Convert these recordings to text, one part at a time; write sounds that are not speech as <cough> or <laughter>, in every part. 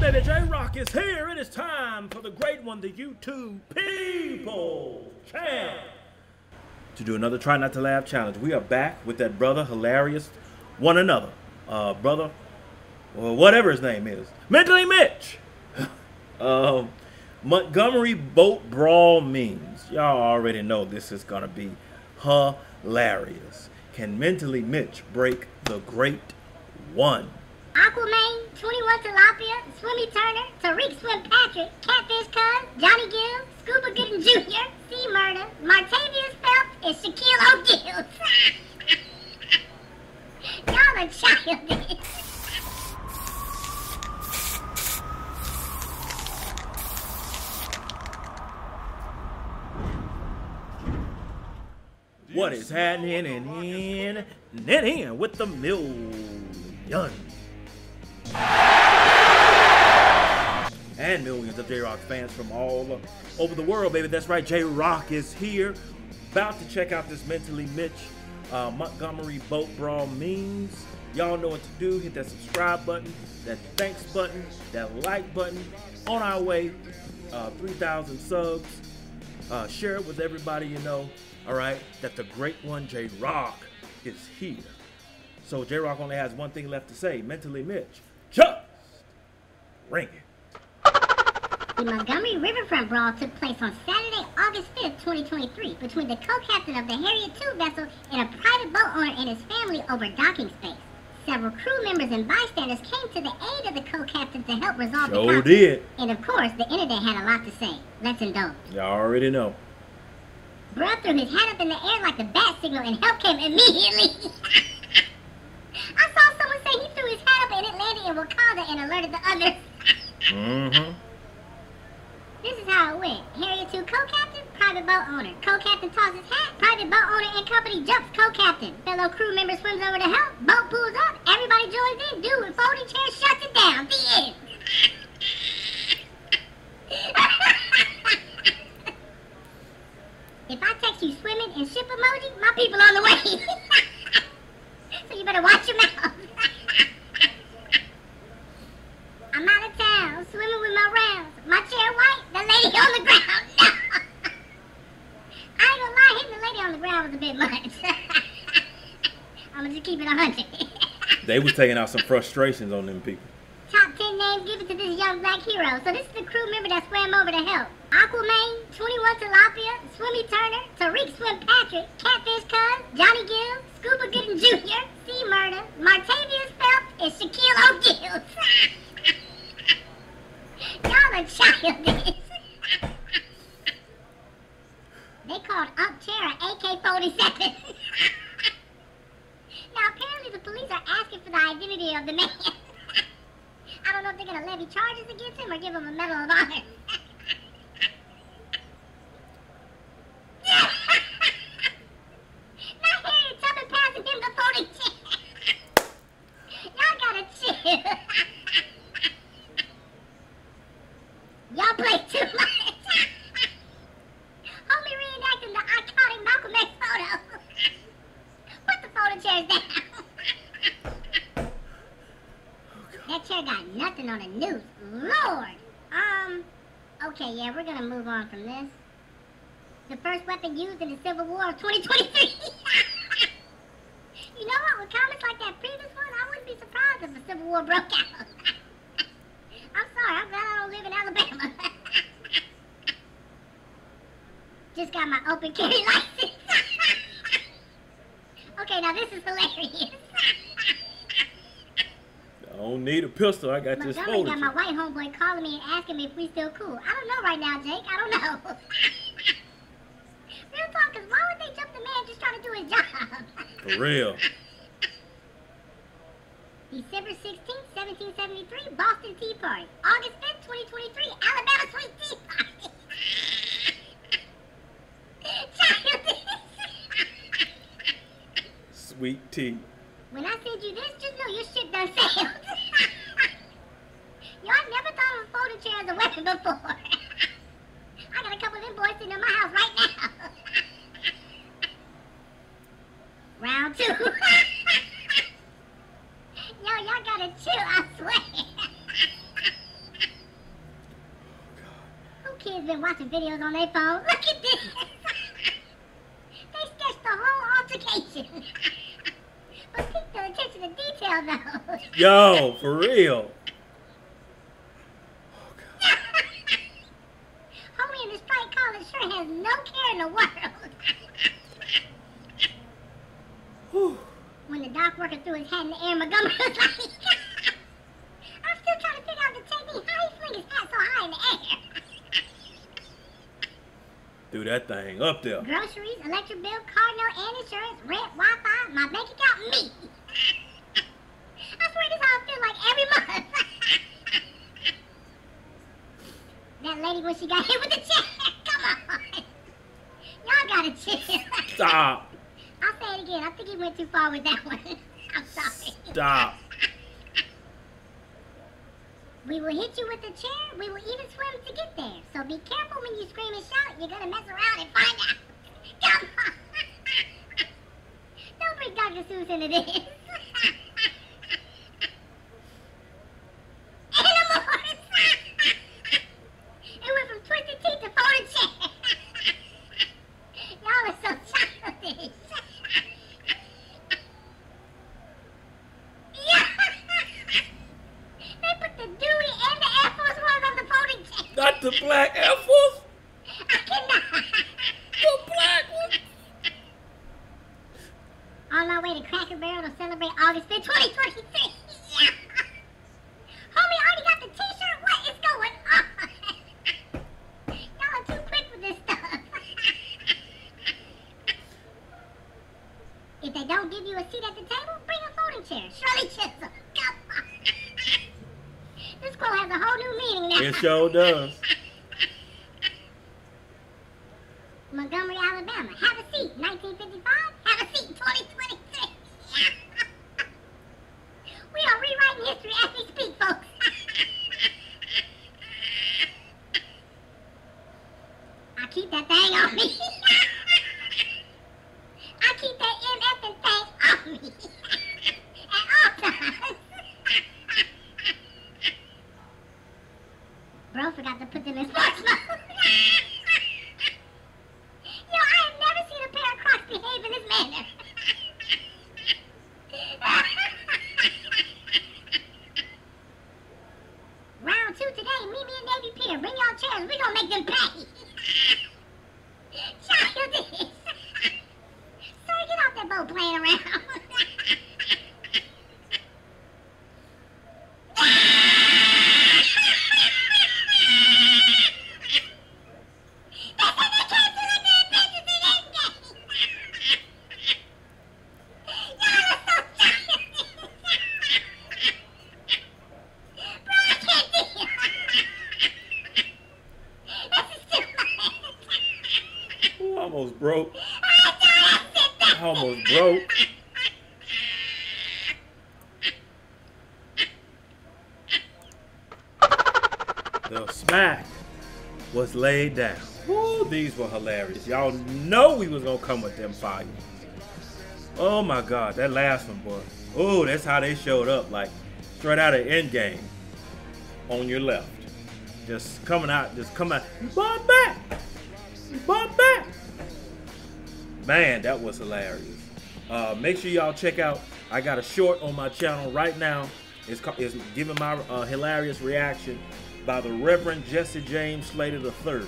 right, baby. J-Rocc is here. It is time for the great one, the YouTube People Champ, to do another Try Not to Laugh challenge. We are back with that brother, hilarious one another. Uh, brother, or whatever his name is, Mentally Mitch. <laughs> um, Montgomery Boat Brawl memes. Y'all already know this is going to be hilarious. Can Mentally Mitch break the great one? Aquaman, 21 Tilapia, Swimmy Turner, Tariq Swim Patrick, Catfish Cuz, Johnny Gill, Scuba Gooding Jr., C Murder, Martavius Phelps, and Shaquille O'Neal. <laughs> Y'all are childish. What is happening and in and in with the millions and millions of J-Rocc fans from all over the world, baby. That's right, J-Rocc is here. About to check out this Mentally Mitch uh, Montgomery Boat Brawl memes. Y'all know what to do. Hit that subscribe button, that thanks button, that like button. On our way, uh, 3,000 subs. Uh, share it with everybody you know. All right, that the great one J Rock is here. So J-Rocc only has one thing left to say. Mentally Mitch, just ring it. The Montgomery Riverfront Brawl took place on Saturday, August 5th, 2023, between the co-captain of the Harriet II vessel and a private boat owner and his family over docking space. Several crew members and bystanders came to the aid of the co-captain to help resolve the Sure conflict. did. And of course, the internet had a lot to say. Let's indulge. Y'all already know. Bruh threw his hat up in the air like the bat signal and help came immediately. <laughs> I saw someone say he threw his hat up and it landed in Wakanda and alerted the others. Mm-hmm. This is how it went. Harriet 2 co-captain, private boat owner. Co-captain tosses hat, private boat owner and company jumps co-captain. Fellow crew member swims over to help, boat pulls up, everybody joins in, dude with folding chair shuts it down. The end. <laughs> if I text you swimming and ship emoji, my people on the way. <laughs> so you better watch your mouth. I'm out of town, swimming with my rounds. My chair white, the lady on the ground. <laughs> I ain't gonna lie, hitting the lady on the ground was a bit much. I'm gonna just keep it hundred. <laughs> They was taking out some frustrations on them people. Top 10 names given to this young black hero. So this is the crew member that swam over to help. Aquaman, 21 Tilapia, Swimmy Turner, Tariq Swim Patrick, Catfish Cuz, Johnny Gill, Scuba Gooding Jr., C Murder, Martavius Phelps, and Shaquille O'Neal. <laughs> Y'all are childish. <laughs> they called Up Chair AK-47. now apparently the police are asking identity of the man. <laughs> I don't know if they're gonna levy charges against him or give him a medal of honor. Y'all play too much. Homie reenacting the iconic Malcolm X photo. Put the folding chairs down. That chair got nothing on the news. Lord! Um, okay, yeah, we're gonna move on from this. The first weapon used in the Civil War of 2023. <laughs> you know what? With comments like that previous one, I wouldn't be surprised if a Civil War broke out. <laughs> I'm sorry, I'm glad I don't live in Alabama. <laughs> Just got my open carry license. okay, now this is hilarious. I don't need a pistol. I got this Montgomery folder. got my white homeboy calling me and asking me if we still cool. I don't know right now, Jake. I don't know. Real talk, 'cause why would they jump the man just trying to do job? For real. <laughs> December 16th, 1773, Boston Tea Party. August 5th, 2023, Alabama Sweet Tea Party. <laughs> Sweet tea. When I send you this, just know your shit done failed. <laughs> I never thought of a folding chair as a weapon before. I got a couple of them boys sitting in my house right now. Round two. Yo, y'all gotta chill, I swear. been watching videos on their phone. Look at this. <laughs> they sketched the whole altercation. <laughs> but keep the attention to detail though. Yo, for real. <laughs> Homie in the striped collar sure has no care in the world. When the doc worker threw his hat in the air, Montgomery was like, I'm still trying to figure out the technique. How he fling his hat so high in the air? Threw that thing up there. Groceries, electric bill, car note, and insurance, rent, Wi-Fi, my bank account, me. <laughs> I swear this how I feel like every month. <laughs> that lady when she got hit with the chair. <laughs> Come on. Y'all gotta chill. Stop. I'll say it again. I think he went too far with that one. I'm sorry. Stop. We will hit you with a chair. We will even swim to get there. So be careful when you scream and shout. You're gonna mess around and find out. <laughs> Come on. <laughs> Don't bring Dr. Seuss into this. Animals. it went from twisted teeth to folded chair. Y'all are so childish. they put the Dewey and the Air Force Ones on the folding chair. Not the black Air Force. <laughs> The black one. On my way to Cracker Barrel to celebrate August 5th, 2023. Yeah. Homie, I already got the t-shirt. What is going on? <laughs> Y'all are too quick with this stuff. <laughs> if they don't give you a seat at the table, bring a folding chair. Shirley Chisholm. Come on. this quote has a whole new meaning now. It sure does. Montgomery, Alabama. Have a seat. 1955. Have a seat. 2023. <laughs> we are rewriting history as we speak, folks. <laughs> I keep that thing on me. <laughs> I keep that MF thing on me. At all times. Bro forgot to put them in sports mode. Yo, I have never seen a pair of Crocs behave in this manner. Round two today, meet me in Navy Pier. Bring y'all chairs. We gonna make them pay. Childish. Sir, get off that boat playing around. Ooh, broke. Almost broke. The smack was laid down. Woo, these were hilarious. Y'all know we was gonna come with them fires. Oh my god, that last one, boy. Oh, that's how they showed up, like straight out of Endgame. On your left. Just coming out, just coming out. You bought back! You bought back! Man, that was hilarious. Uh, make sure y'all check out. I got a short on my channel right now. It's, it's giving my uh, hilarious reaction by the Reverend Jesse James Slater III.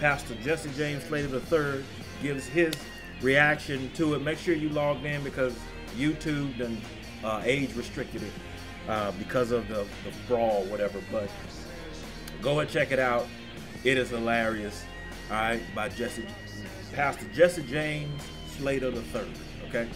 Pastor Jesse James Slater III gives his reaction to it. Make sure you logged in because YouTube done uh, age restricted it uh, because of the, the brawl, whatever. But go and check it out. It is hilarious. All right, by Jesse, Pastor Jesse James Slater III. Okay.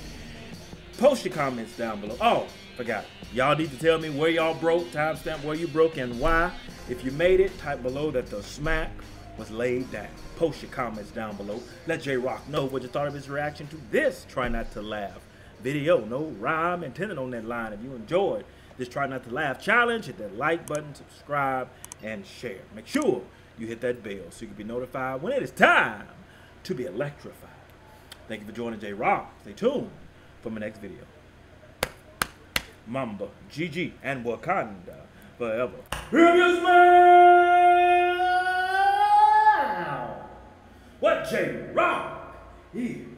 Post your comments down below. Oh, forgot. Y'all need to tell me where y'all broke, timestamp where you broke and why. If you made it, type below that the smack was laid down. Post your comments down below. Let J-Rocc know what you thought of his reaction to this Try Not to Laugh video. No rhyme intended on that line. If you enjoyed this Try Not to Laugh challenge, hit that like button, subscribe, and share. Make sure you hit that bell so you can be notified when it is time to be electrified. Thank you for joining J-Rocc. Stay tuned for my next video. Mamba, GG, and Wakanda forever. Reviews man! What J-Rocc. Yeah.